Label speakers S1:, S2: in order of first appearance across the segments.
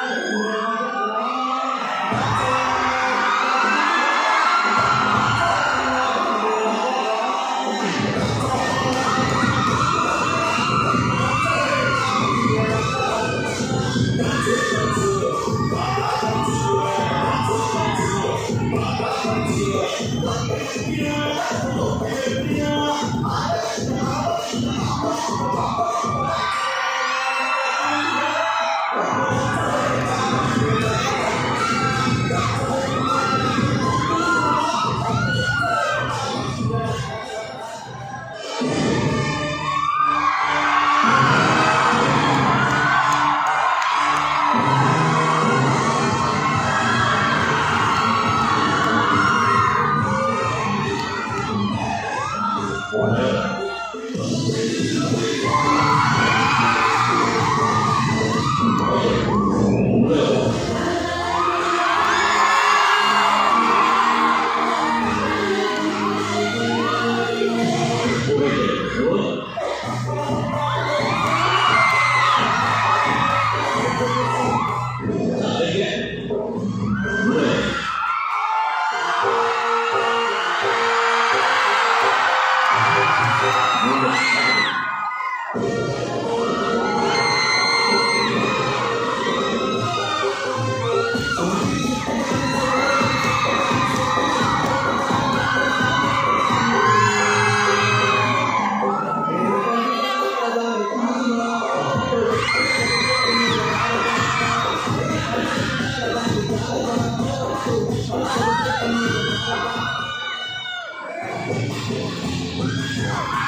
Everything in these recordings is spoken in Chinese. S1: Amém.
S2: 我。Yeah.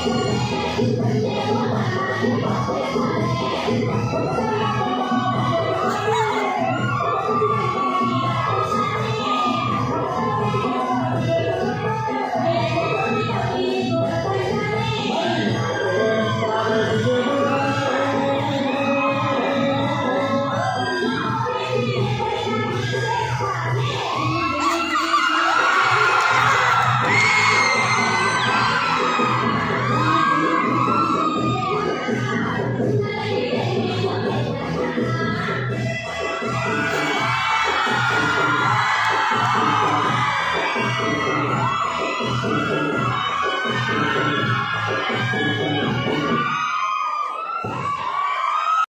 S1: Thank you.